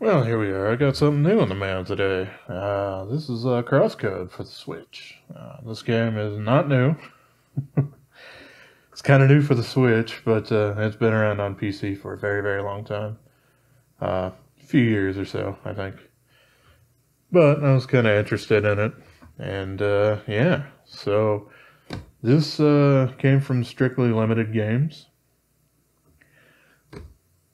Well, here we are. I got something new in the mail today. Uh, this is uh, Crosscode for the Switch. Uh, this game is not new. it's kind of new for the Switch, but uh, it's been around on PC for a very, very long time. Uh, a few years or so, I think. But I was kind of interested in it. And uh, yeah, so this came from Strictly Limited Games.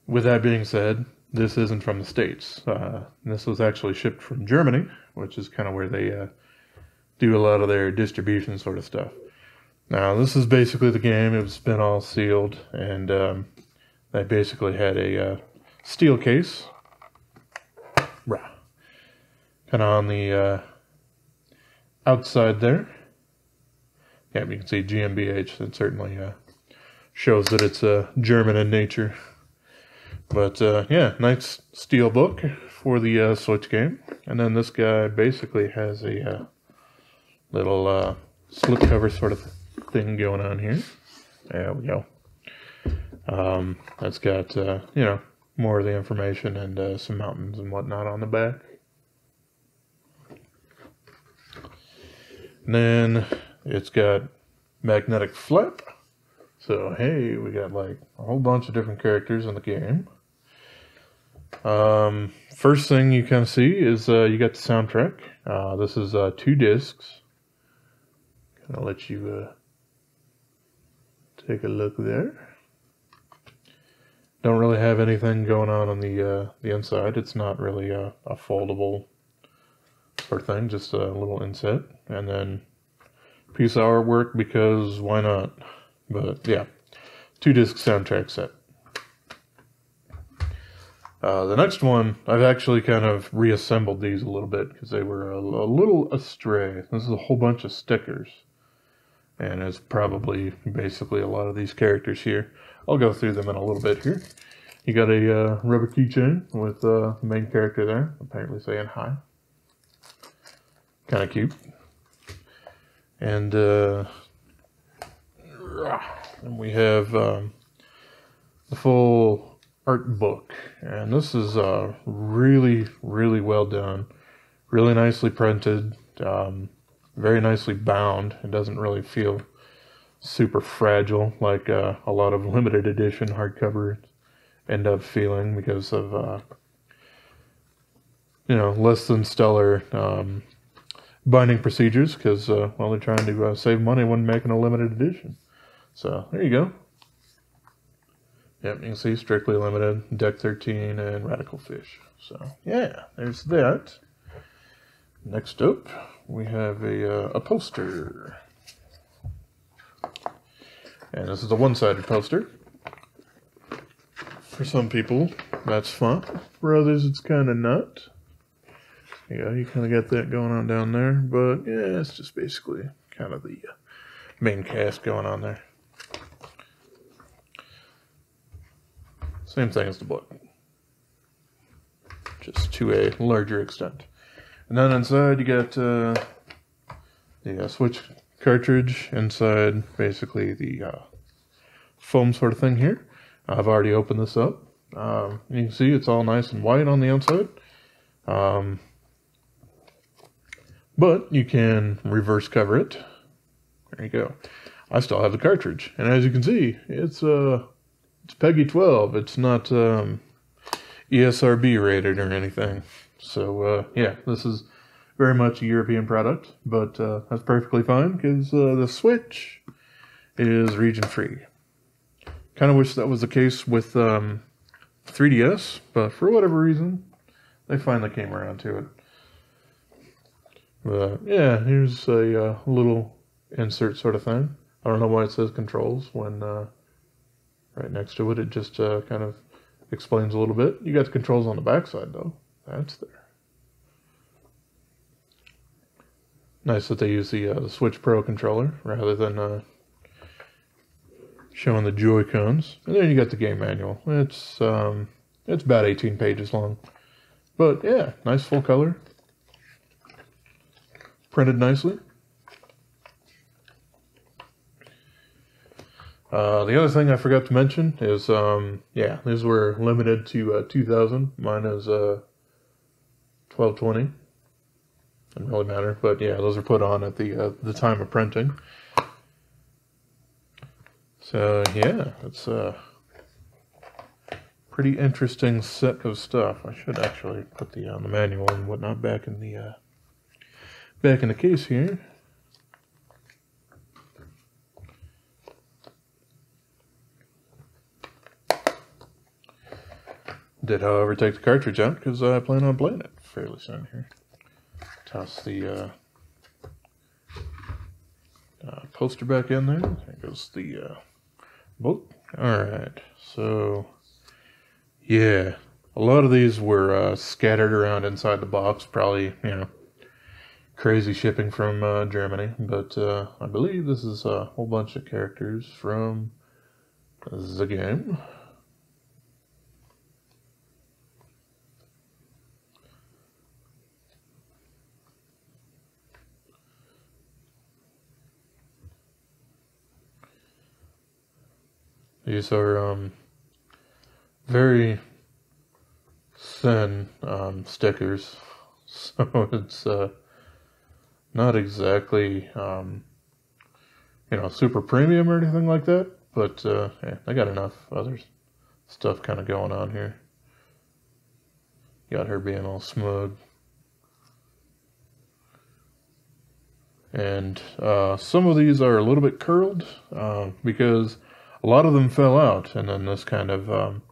With that being said, this isn't from the States. Uh, this was actually shipped from Germany, which is kind of where they uh, do a lot of their distribution sort of stuff. Now, this is basically the game. It was been all sealed, and um, they basically had a uh, steel case, kind of on the uh, outside there. Yeah, you can see GmbH. It certainly uh, shows that it's uh, German in nature. But uh, yeah, nice steel book for the uh, Switch game. And then this guy basically has a uh, little uh, slipcover sort of thing going on here. There we go. Um, that's got, uh, you know, more of the information and uh, some mountains and whatnot on the back. And then it's got magnetic flip. So, hey, we got like a whole bunch of different characters in the game. Um, first thing you of see is uh, you got the soundtrack. Uh, this is uh, two discs. Of let you uh, take a look there. Don't really have anything going on on the uh, the inside. It's not really a, a foldable sort of thing, just a little inset, and then piece of artwork because why not? But yeah, two disc soundtrack set. Uh, the next one, I've actually kind of reassembled these a little bit because they were a, a, little astray. This is a whole bunch of stickers. And it's probably basically a lot of these characters here. I'll go through them in a little bit here. You got a uh, rubber keychain with uh, the main character there, apparently saying hi. Kind of cute. And, uh, and we have um, the full art book. And this is uh, really, really well done. Really nicely printed. Um, very nicely bound. It doesn't really feel super fragile like uh, a lot of limited edition hardcovers end up feeling because of, uh, you know, less than stellar um, binding procedures because, uh, well, they're trying to uh, save money when making a limited edition. So there you go. Yep, you can see Strictly Limited, Deck 13, and Radical Fish. So, yeah, there's that. Next up, we have a, uh, a poster. And this is a one-sided poster. For some people, that's fun. For others, it's kind of not. Yeah, you kind of got that going on down there. But, yeah, it's just basically kind of the uh, main cast going on there. Same thing as the book, just to a larger extent. And then inside you got uh, the uh, Switch cartridge inside, basically the uh, foam sort of thing here. I've already opened this up. Um, you can see it's all nice and white on the outside. Um, but you can reverse cover it. There you go. I still have the cartridge. And as you can see, it's uh, it's PEGI 12. It's not um, ESRB rated or anything. So uh, yeah, this is very much a European product, but uh, that's perfectly fine because uh, the Switch is region free. Kind of wish that was the case with um, 3DS, but for whatever reason, they finally came around to it. But yeah, here's a uh, little insert sort of thing. I don't know why it says controls when uh, right next to it. It just uh, kind of explains a little bit. You got the controls on the backside though. That's there. Nice that they use the, uh, the Switch Pro controller rather than uh, showing the Joy Cons. And then you got the game manual. It's um, it's about 18 pages long, but yeah, nice full color, printed nicely. Uh, the other thing I forgot to mention is, um, yeah, these were limited to uh, 2,000. Mine is uh, 1220. Doesn't really matter, but yeah, those are put on at the uh, the time of printing. So yeah, it's a pretty interesting set of stuff. I should actually put the uh, the manual and whatnot back in the uh, back in the case here. Did, however, take the cartridge out because I plan on playing it fairly soon here. Toss the uh, uh, poster back in there. There goes the uh, book. All right, so yeah, a lot of these were uh, scattered around inside the box. Probably, you know, crazy shipping from uh, Germany. But uh, I believe this is a whole bunch of characters from the game. These are um, very thin um, stickers, so it's uh, not exactly um, you know super premium or anything like that. But uh, yeah, I got enough other stuff kind of going on here. Got her being all smug. And uh, some of these are a little bit curled uh, because a lot of them fell out, and then this kind of um,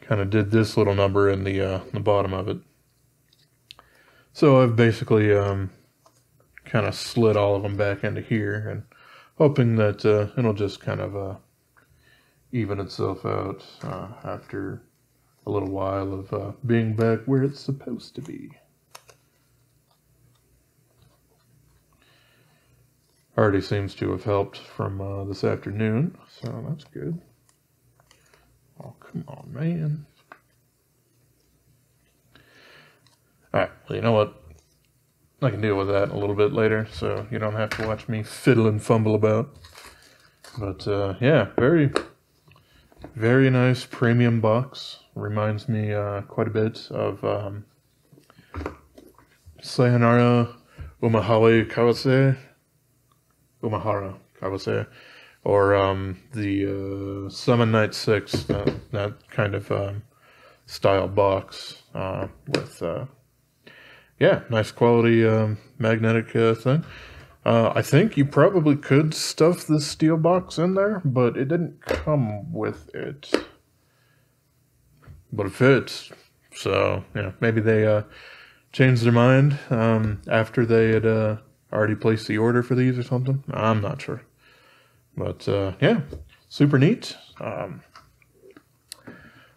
kind of did this little number in the uh, the bottom of it. So I've basically um, kind of slid all of them back into here, and hoping that uh, it'll just kind of uh, even itself out uh, after a little while of uh, being back where it's supposed to be. Already seems to have helped from uh, this afternoon, so that's good. Oh, come on, man. Alright, well, you know what? I can deal with that a little bit later, so you don't have to watch me fiddle and fumble about. But, uh, yeah, very, very nice premium box. Reminds me uh, quite a bit of um, Sayonara Umahawe Kawase Umihara Kawase, or um, the uh, Summon Night 6, that, that kind of um, style box uh, with, uh, yeah, nice quality um, magnetic uh, thing. Uh, I think you probably could stuff the steel box in there, but it didn't come with it. But it fits. So, yeah, maybe they uh, changed their mind um, after they had already placed the order for these or something. I'm not sure. But uh, yeah, super neat. Um,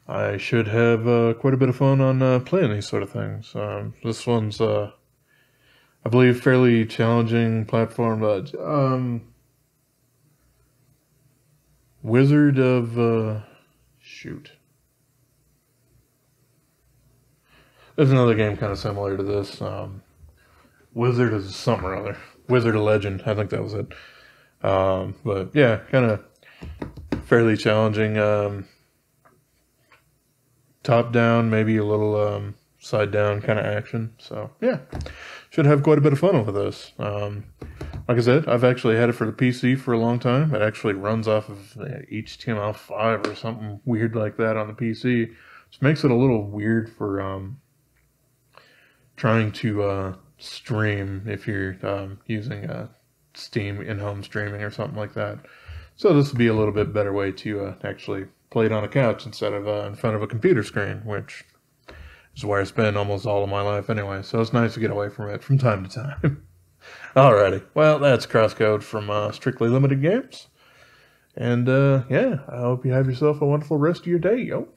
I should have uh, quite a bit of fun on uh, playing these sort of things. Um, this one's, uh, I believe, fairly challenging platform, but um, Wizard of uh, shoot. There's another game kind of similar to this. Um, Wizard of something or other. Wizard of Legend, I think that was it. Um, but yeah, kind of fairly challenging. Um, top down, maybe a little um, side down kind of action. So yeah, should have quite a bit of fun with this. Um, like I said, I've actually had it for the PC for a long time. It actually runs off of HTML5 or something weird like that on the PC, which makes it a little weird for um, trying to uh, stream if you're um, using a Steam in-home streaming or something like that. So this would be a little bit better way to uh, actually play it on a couch instead of uh, in front of a computer screen, which is where I spend almost all of my life anyway. So it's nice to get away from it from time to time. Alrighty, well that's Crosscode from uh, Strictly Limited Games, and uh, yeah, I hope you have yourself a wonderful rest of your day, yo.